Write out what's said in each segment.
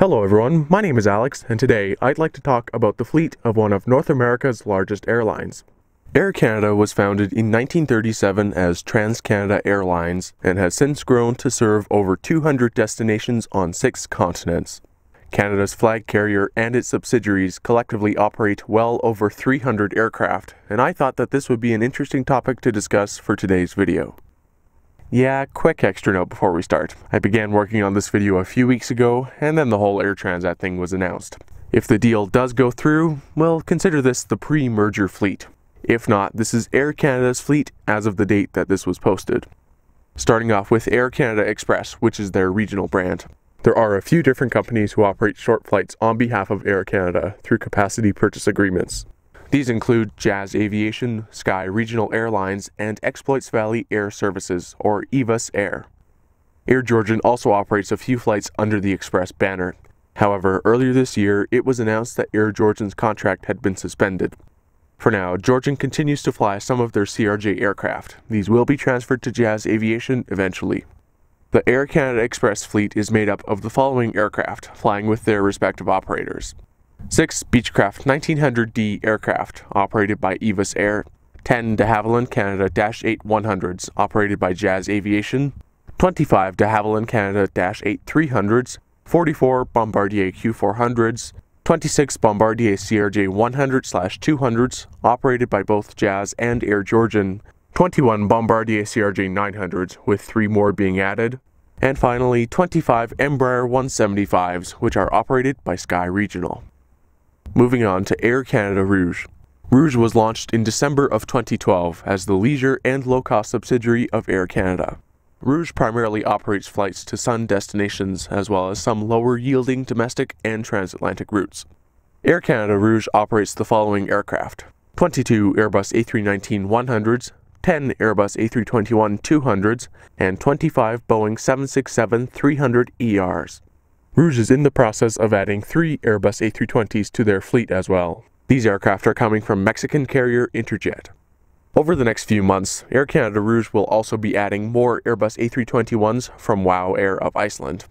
Hello everyone, my name is Alex, and today I'd like to talk about the fleet of one of North America's largest airlines. Air Canada was founded in 1937 as TransCanada Airlines and has since grown to serve over 200 destinations on six continents. Canada's flag carrier and its subsidiaries collectively operate well over 300 aircraft, and I thought that this would be an interesting topic to discuss for today's video. Yeah, quick extra note before we start. I began working on this video a few weeks ago, and then the whole Air Transat thing was announced. If the deal does go through, well, consider this the pre-merger fleet. If not, this is Air Canada's fleet as of the date that this was posted. Starting off with Air Canada Express, which is their regional brand. There are a few different companies who operate short flights on behalf of Air Canada through capacity purchase agreements. These include Jazz Aviation, Sky Regional Airlines, and Exploits Valley Air Services, or EVAS Air. Air Georgian also operates a few flights under the Express banner. However, earlier this year, it was announced that Air Georgian's contract had been suspended. For now, Georgian continues to fly some of their CRJ aircraft. These will be transferred to Jazz Aviation eventually. The Air Canada Express fleet is made up of the following aircraft, flying with their respective operators. 6 Beechcraft 1900D aircraft operated by EVAS Air, 10 de Havilland Canada 8 100s operated by Jazz Aviation, 25 de Havilland Canada 8 300s, 44 Bombardier Q400s, 26 Bombardier CRJ 100 200s operated by both Jazz and Air Georgian, 21 Bombardier CRJ 900s with 3 more being added, and finally 25 Embraer 175s which are operated by Sky Regional. Moving on to Air Canada Rouge. Rouge was launched in December of 2012 as the leisure and low-cost subsidiary of Air Canada. Rouge primarily operates flights to sun destinations as well as some lower-yielding domestic and transatlantic routes. Air Canada Rouge operates the following aircraft. 22 Airbus A319-100s, 10 Airbus A321-200s, and 25 Boeing 767-300ERs. Rouge is in the process of adding three Airbus A320s to their fleet as well. These aircraft are coming from Mexican carrier Interjet. Over the next few months, Air Canada Rouge will also be adding more Airbus A321s from WOW Air of Iceland.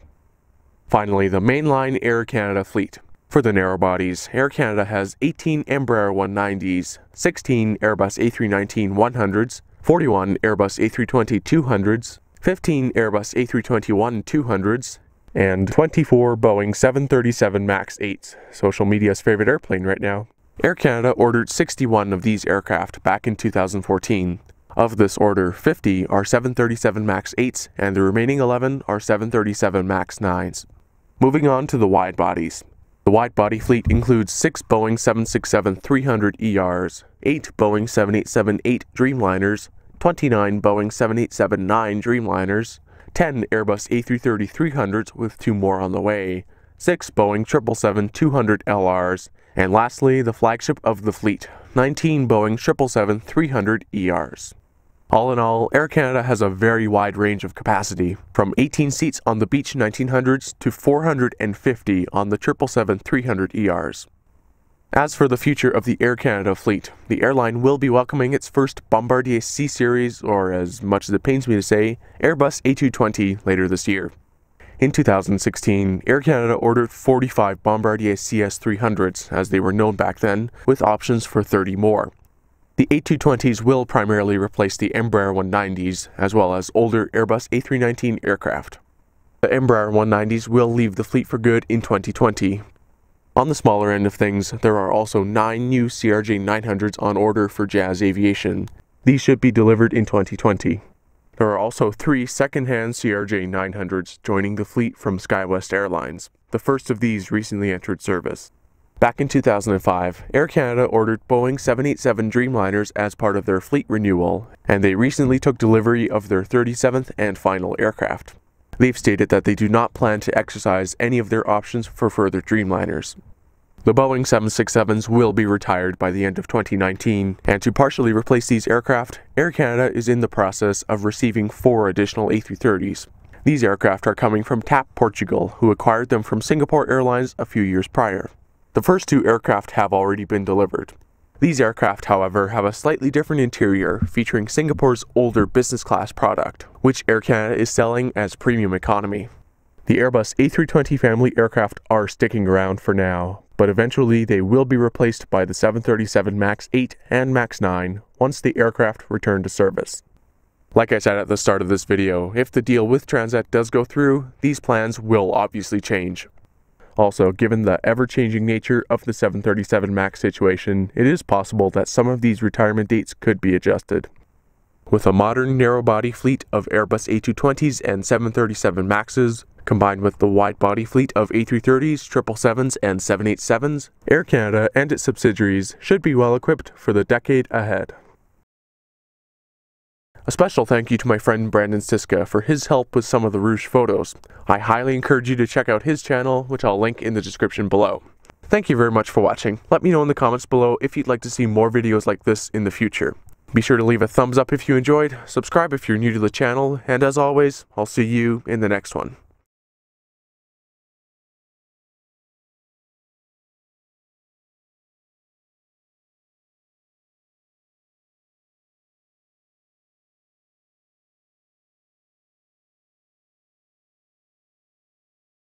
Finally, the mainline Air Canada fleet. For the narrow bodies, Air Canada has 18 Embraer 190s, 16 Airbus A319-100s, 41 Airbus A320-200s, 15 Airbus A321-200s, and 24 Boeing 737 MAX 8s, social media's favorite airplane right now. Air Canada ordered 61 of these aircraft back in 2014. Of this order, 50 are 737 MAX 8s and the remaining 11 are 737 MAX 9s. Moving on to the wide bodies. The wide body fleet includes 6 Boeing 767-300ERs, 8 Boeing 787-8 Dreamliners, 29 Boeing 787-9 Dreamliners, 10 Airbus A330-300s with two more on the way, 6 Boeing 777-200LRs, and lastly, the flagship of the fleet, 19 Boeing 777-300ERs. All in all, Air Canada has a very wide range of capacity, from 18 seats on the Beech 1900s to 450 on the 777-300ERs. As for the future of the Air Canada fleet, the airline will be welcoming its first Bombardier C Series, or as much as it pains me to say, Airbus A220 later this year. In 2016, Air Canada ordered 45 Bombardier CS300s, as they were known back then, with options for 30 more. The A220s will primarily replace the Embraer 190s, as well as older Airbus A319 aircraft. The Embraer 190s will leave the fleet for good in 2020, on the smaller end of things, there are also 9 new CRJ 900s on order for Jazz Aviation. These should be delivered in 2020. There are also three second-hand CRJ 900s joining the fleet from SkyWest Airlines. The first of these recently entered service. Back in 2005, Air Canada ordered Boeing 787 Dreamliners as part of their fleet renewal, and they recently took delivery of their 37th and final aircraft. They've stated that they do not plan to exercise any of their options for further Dreamliners. The Boeing 767s will be retired by the end of 2019, and to partially replace these aircraft, Air Canada is in the process of receiving four additional A330s. These aircraft are coming from TAP Portugal, who acquired them from Singapore Airlines a few years prior. The first two aircraft have already been delivered. These aircraft, however, have a slightly different interior, featuring Singapore's older business class product, which Air Canada is selling as premium economy. The Airbus A320 family aircraft are sticking around for now, but eventually they will be replaced by the 737 MAX 8 and MAX 9 once the aircraft return to service. Like I said at the start of this video, if the deal with Transat does go through, these plans will obviously change. Also, given the ever-changing nature of the 737 MAX situation, it is possible that some of these retirement dates could be adjusted. With a modern narrow-body fleet of Airbus A220s and 737 MAXs, combined with the wide-body fleet of A330s, 777s, and 787s, Air Canada and its subsidiaries should be well equipped for the decade ahead. A special thank you to my friend Brandon Siska for his help with some of the Rouge photos. I highly encourage you to check out his channel, which I'll link in the description below. Thank you very much for watching. Let me know in the comments below if you'd like to see more videos like this in the future. Be sure to leave a thumbs up if you enjoyed, subscribe if you're new to the channel, and as always, I'll see you in the next one.